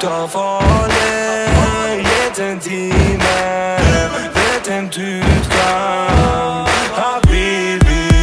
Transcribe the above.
da Davon jeden Diener wird enttübt.